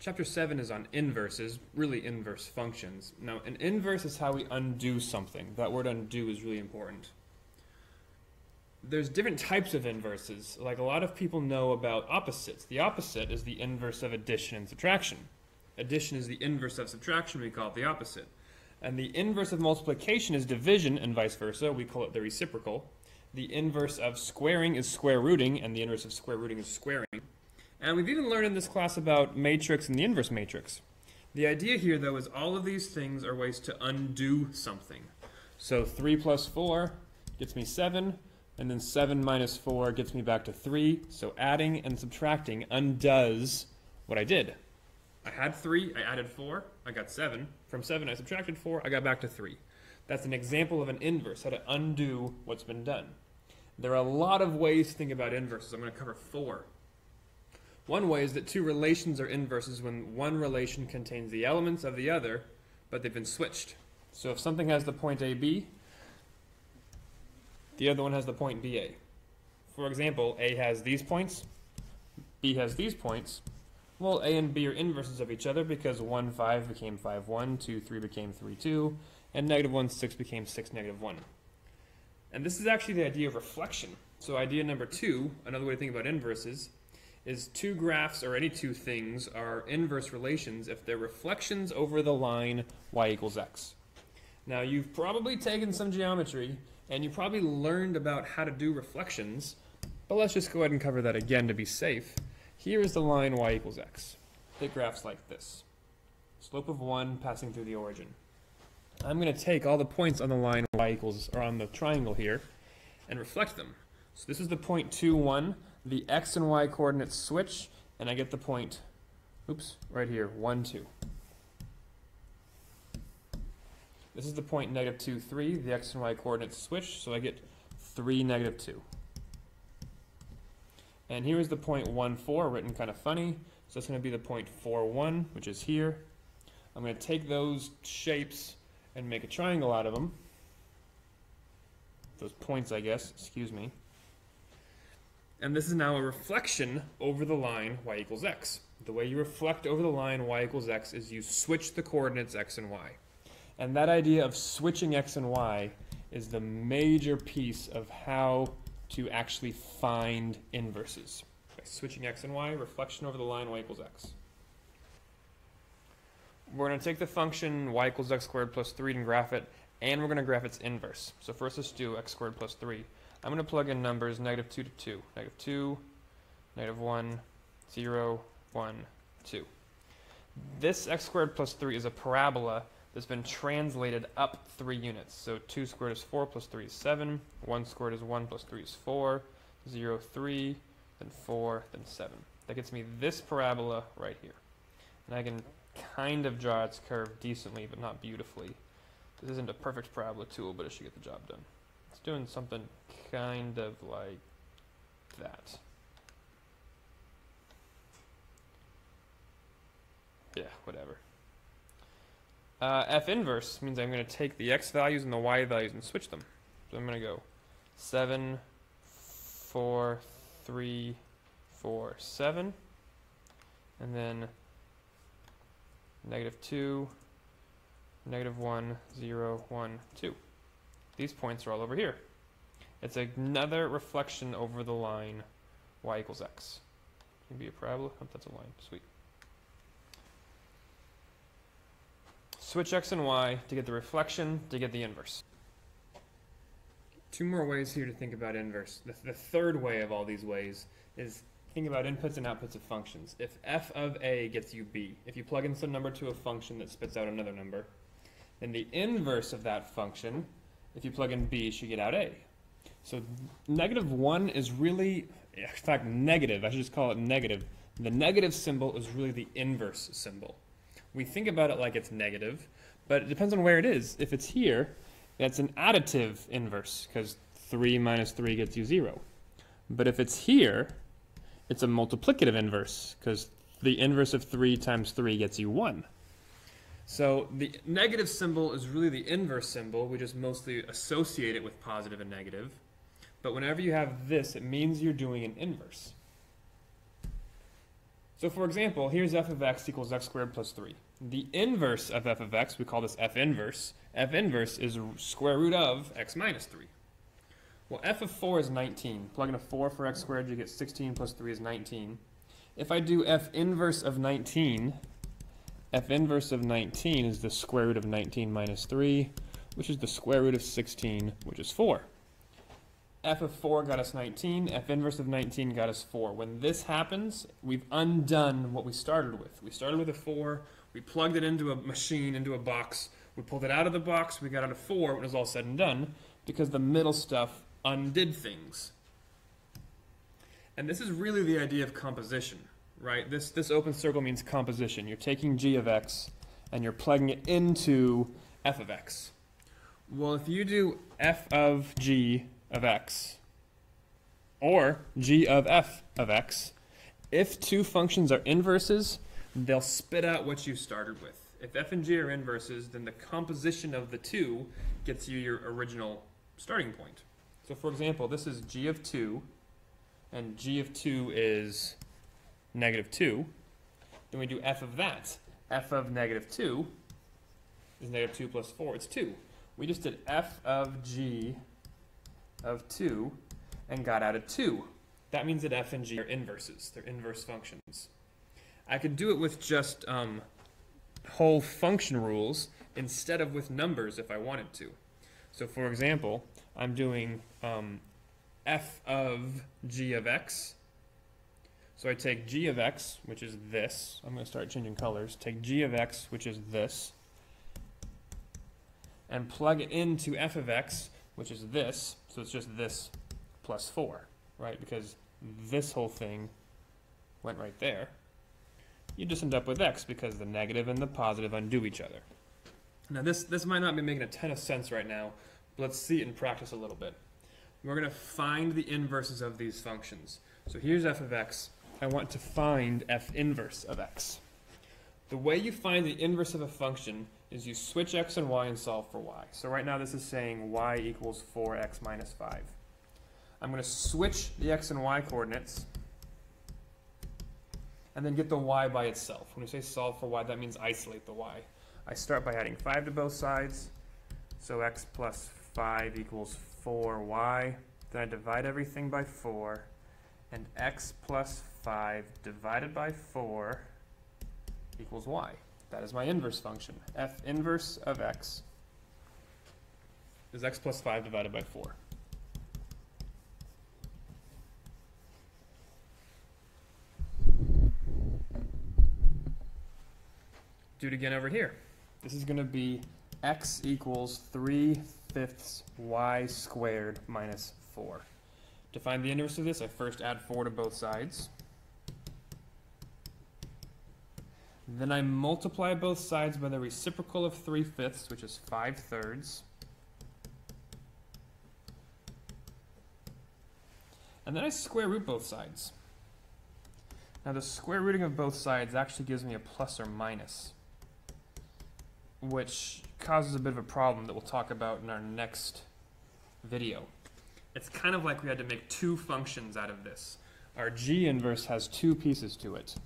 Chapter 7 is on inverses, really inverse functions. Now, an inverse is how we undo something. That word undo is really important. There's different types of inverses. Like a lot of people know about opposites. The opposite is the inverse of addition and subtraction. Addition is the inverse of subtraction, we call it the opposite. And the inverse of multiplication is division, and vice versa. We call it the reciprocal. The inverse of squaring is square rooting, and the inverse of square rooting is squaring. And we've even learned in this class about matrix and the inverse matrix. The idea here, though, is all of these things are ways to undo something. So 3 plus 4 gets me 7, and then 7 minus 4 gets me back to 3. So adding and subtracting undoes what I did. I had 3, I added 4, I got 7. From 7, I subtracted 4, I got back to 3. That's an example of an inverse, how to undo what's been done. There are a lot of ways to think about inverses. I'm going to cover four. One way is that two relations are inverses when one relation contains the elements of the other, but they've been switched. So if something has the point AB, the other one has the point BA. For example, A has these points, B has these points. Well, A and B are inverses of each other because 1, 5 became 5, 1, 2, 3 became 3, 2, and negative 1, 6 became 6, negative 1. And this is actually the idea of reflection. So idea number two, another way to think about inverses, is two graphs or any two things are inverse relations if they're reflections over the line y equals x. Now you've probably taken some geometry and you probably learned about how to do reflections, but let's just go ahead and cover that again to be safe. Here is the line y equals x. It graphs like this. Slope of 1 passing through the origin. I'm going to take all the points on the line y equals, or on the triangle here, and reflect them. So this is the point 2, 1. The x and y coordinates switch, and I get the point, oops, right here, 1, 2. This is the point negative 2, 3. The x and y coordinates switch, so I get 3, negative 2. And here is the point 1, 4, written kind of funny. So that's going to be the point 4, 1, which is here. I'm going to take those shapes and make a triangle out of them. Those points, I guess, excuse me. And this is now a reflection over the line y equals x. The way you reflect over the line y equals x is you switch the coordinates x and y. And that idea of switching x and y is the major piece of how to actually find inverses. By switching x and y, reflection over the line y equals x. We're going to take the function y equals x squared plus 3 and graph it, and we're going to graph its inverse. So first let's do x squared plus 3. I'm going to plug in numbers negative 2 to 2. Negative 2, negative 1, 0, 1, 2. This x squared plus 3 is a parabola that's been translated up 3 units. So 2 squared is 4 plus 3 is 7. 1 squared is 1 plus 3 is 4. 0, 3, then 4, then 7. That gets me this parabola right here. And I can kind of draw its curve decently, but not beautifully. This isn't a perfect parabola tool, but it should get the job done. It's doing something kind of like that. Yeah, whatever. Uh, F inverse means I'm going to take the x values and the y values and switch them. So I'm going to go 7, 4, 3, 4, 7. And then negative 2, negative 1, 0, 1, 2. These points are all over here. It's another reflection over the line y equals x. Can be a parabola? Oh, that's a line. Sweet. Switch x and y to get the reflection, to get the inverse. Two more ways here to think about inverse. The, the third way of all these ways is think about inputs and outputs of functions. If f of a gets you b, if you plug in some number to a function that spits out another number, then the inverse of that function, if you plug in b, you should get out a. So negative 1 is really, in fact, negative. I should just call it negative. The negative symbol is really the inverse symbol. We think about it like it's negative, but it depends on where it is. If it's here, that's an additive inverse, because 3 minus 3 gets you 0. But if it's here, it's a multiplicative inverse, because the inverse of 3 times 3 gets you 1. So the negative symbol is really the inverse symbol. We just mostly associate it with positive and negative. But whenever you have this, it means you're doing an inverse. So for example, here's f of x equals x squared plus 3. The inverse of f of x, we call this f inverse. f inverse is square root of x minus 3. Well, f of 4 is 19. Plug in a 4 for x squared, you get 16 plus 3 is 19. If I do f inverse of 19, f inverse of 19 is the square root of 19 minus 3, which is the square root of 16, which is 4 f of 4 got us 19, f inverse of 19 got us 4. When this happens, we've undone what we started with. We started with a 4, we plugged it into a machine, into a box, we pulled it out of the box, we got out a 4 when it was all said and done, because the middle stuff undid things. And this is really the idea of composition, right? This, this open circle means composition. You're taking g of x and you're plugging it into f of x. Well, if you do f of g of x or g of f of x, if two functions are inverses, they'll spit out what you started with. If f and g are inverses, then the composition of the two gets you your original starting point. So for example, this is g of 2, and g of 2 is negative 2. Then we do f of that. f of negative 2 is negative 2 plus 4. It's 2. We just did f of g of 2 and got out a 2. That means that f and g are inverses. They're inverse functions. I could do it with just um, whole function rules instead of with numbers if I wanted to. So for example, I'm doing um, f of g of x. So I take g of x, which is this. I'm going to start changing colors. Take g of x, which is this, and plug it into f of x, which is this. So it's just this plus 4, right? Because this whole thing went right there. You just end up with x because the negative and the positive undo each other. Now this, this might not be making a ton of sense right now, but let's see it in practice a little bit. We're going to find the inverses of these functions. So here's f of x. I want to find f inverse of x. The way you find the inverse of a function is you switch x and y and solve for y. So right now this is saying y equals 4x minus 5. I'm going to switch the x and y coordinates and then get the y by itself. When we say solve for y, that means isolate the y. I start by adding 5 to both sides. So x plus 5 equals 4y. Then I divide everything by 4. And x plus 5 divided by 4 equals y. That is my inverse function. f inverse of x is x plus 5 divided by 4. Do it again over here. This is going to be x equals 3 fifths y squared minus 4. To find the inverse of this, I first add 4 to both sides. Then I multiply both sides by the reciprocal of 3 fifths, which is 5 thirds. And then I square root both sides. Now the square rooting of both sides actually gives me a plus or minus, which causes a bit of a problem that we'll talk about in our next video. It's kind of like we had to make two functions out of this. Our g inverse has two pieces to it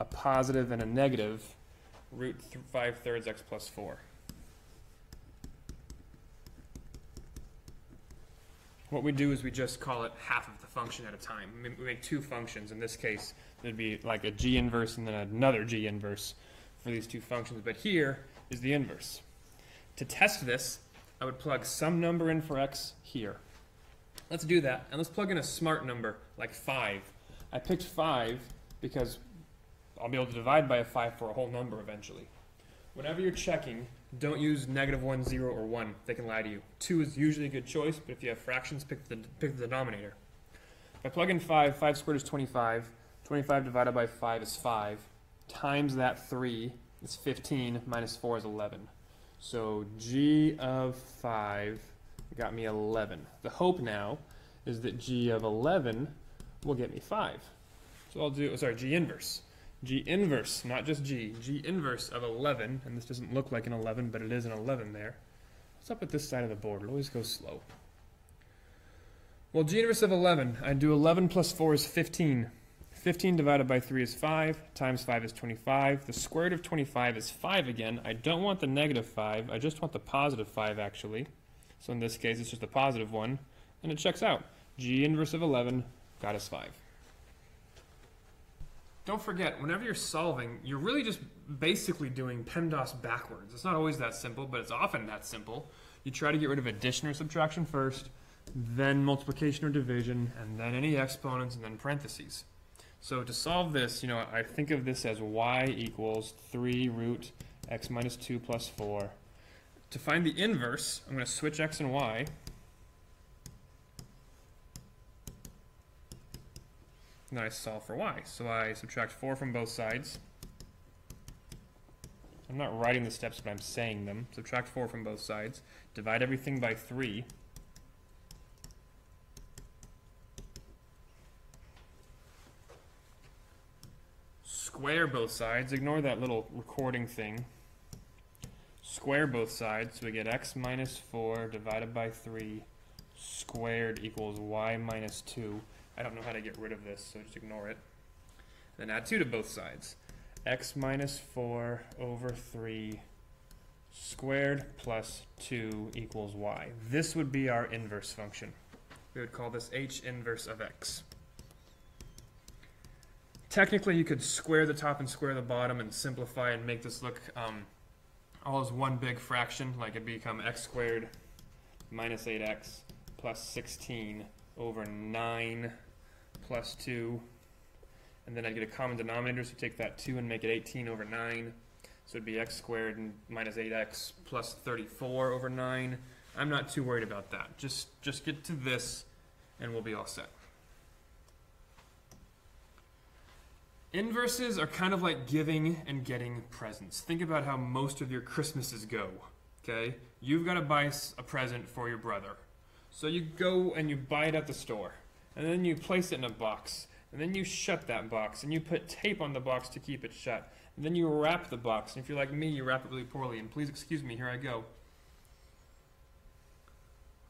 a positive and a negative, root th 5 thirds x plus 4. What we do is we just call it half of the function at a time. We make two functions. In this case, there'd be like a g inverse and then another g inverse for these two functions. But here is the inverse. To test this, I would plug some number in for x here. Let's do that. And let's plug in a smart number, like 5. I picked 5 because I'll be able to divide by a 5 for a whole number eventually. Whenever you're checking, don't use negative 1, 0, or 1. They can lie to you. 2 is usually a good choice, but if you have fractions, pick the, pick the denominator. If I plug in 5, 5 squared is 25. 25 divided by 5 is 5. Times that 3 is 15, minus 4 is 11. So g of 5 got me 11. The hope now is that g of 11 will get me 5. So I'll do, oh, sorry, g inverse. G inverse, not just G, G inverse of 11, and this doesn't look like an 11, but it is an 11 there. What's up with this side of the board? It always goes slow. Well, G inverse of 11, I do 11 plus 4 is 15. 15 divided by 3 is 5, times 5 is 25. The square root of 25 is 5 again. I don't want the negative 5, I just want the positive 5 actually. So in this case, it's just a positive 1, and it checks out. G inverse of 11 got us 5. Don't forget, whenever you're solving, you're really just basically doing PEMDAS backwards. It's not always that simple, but it's often that simple. You try to get rid of addition or subtraction first, then multiplication or division, and then any exponents, and then parentheses. So to solve this, you know, I think of this as y equals 3 root x minus 2 plus 4. To find the inverse, I'm going to switch x and y. And then I solve for y. So I subtract 4 from both sides. I'm not writing the steps, but I'm saying them. Subtract 4 from both sides. Divide everything by 3. Square both sides. Ignore that little recording thing. Square both sides. So we get x minus 4 divided by 3 squared equals y minus 2. I don't know how to get rid of this, so just ignore it. Then add 2 to both sides. x minus 4 over 3 squared plus 2 equals y. This would be our inverse function. We would call this h inverse of x. Technically, you could square the top and square the bottom and simplify and make this look um, all as one big fraction, like it'd become x squared minus 8x plus 16 over 9 plus 2. And then I'd get a common denominator, so take that 2 and make it 18 over 9. So it'd be x squared and minus 8x plus 34 over 9. I'm not too worried about that. Just, just get to this and we'll be all set. Inverses are kind of like giving and getting presents. Think about how most of your Christmases go. Okay? You've got to buy a present for your brother. So you go and you buy it at the store. And then you place it in a box. And then you shut that box. And you put tape on the box to keep it shut. And then you wrap the box. And if you're like me, you wrap it really poorly. And please excuse me, here I go.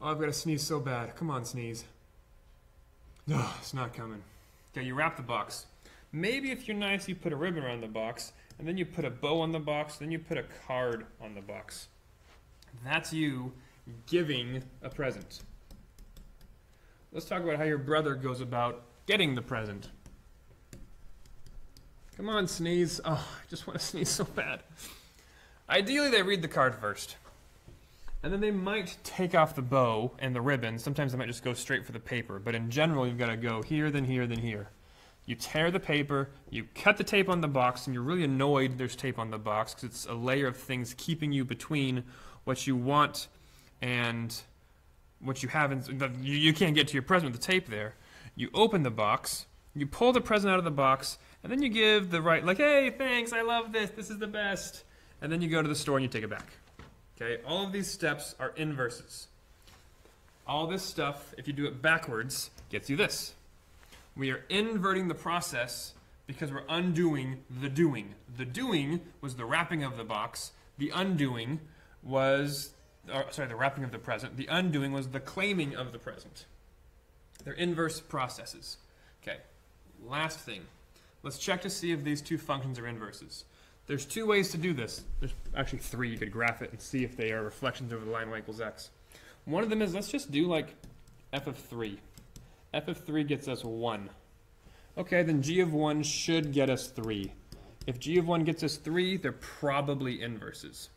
Oh, I've got to sneeze so bad. Come on, sneeze. No, it's not coming. Okay, you wrap the box. Maybe if you're nice, you put a ribbon around the box, and then you put a bow on the box, then you put a card on the box. That's you giving a present. Let's talk about how your brother goes about getting the present. Come on, sneeze. Oh, I just want to sneeze so bad. Ideally, they read the card first. And then they might take off the bow and the ribbon. Sometimes they might just go straight for the paper. But in general, you've got to go here, then here, then here. You tear the paper, you cut the tape on the box, and you're really annoyed there's tape on the box because it's a layer of things keeping you between what you want and what you haven't. You, you can't get to your present with the tape there. You open the box, you pull the present out of the box, and then you give the right, like, hey, thanks, I love this, this is the best. And then you go to the store and you take it back. Okay, all of these steps are inverses. All this stuff, if you do it backwards, gets you this. We are inverting the process because we're undoing the doing. The doing was the wrapping of the box. The undoing was, or, sorry, the wrapping of the present. The undoing was the claiming of the present. They're inverse processes. Okay, last thing. Let's check to see if these two functions are inverses. There's two ways to do this. There's actually three. You could graph it and see if they are reflections over the line y equals x. One of them is let's just do like f of 3 f of 3 gets us 1. Okay, then g of 1 should get us 3. If g of 1 gets us 3, they're probably inverses.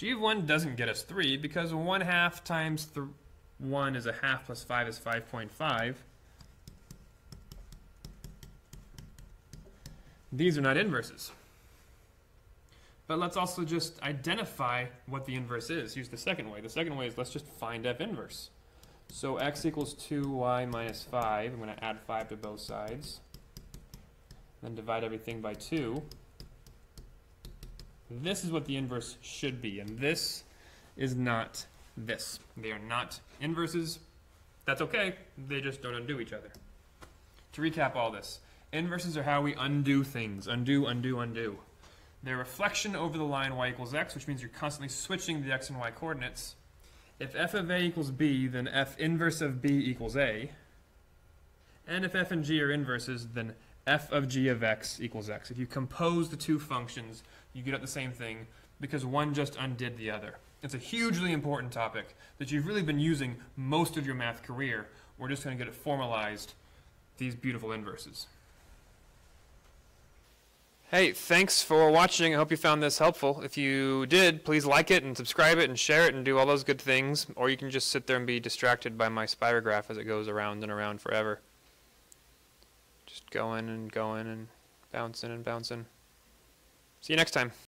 G of 1 doesn't get us 3 because 1 half times 1 is a half plus 5 is 5.5. These are not inverses. But let's also just identify what the inverse is. Use the second way. The second way is let's just find f inverse. So x equals 2y minus 5. I'm going to add 5 to both sides. Then divide everything by 2. This is what the inverse should be, and this is not this. They are not inverses. That's okay. They just don't undo each other. To recap all this, inverses are how we undo things. Undo, undo, undo. They're reflection over the line y equals x, which means you're constantly switching the x and y coordinates. If f of a equals b, then f inverse of b equals a. And if f and g are inverses, then f of g of x equals x. If you compose the two functions, you get out the same thing because one just undid the other. It's a hugely important topic that you've really been using most of your math career. We're just going to get it formalized, these beautiful inverses. Hey, thanks for watching. I hope you found this helpful. If you did, please like it and subscribe it and share it and do all those good things. Or you can just sit there and be distracted by my spirograph as it goes around and around forever. Just going and going and bouncing and bouncing. See you next time.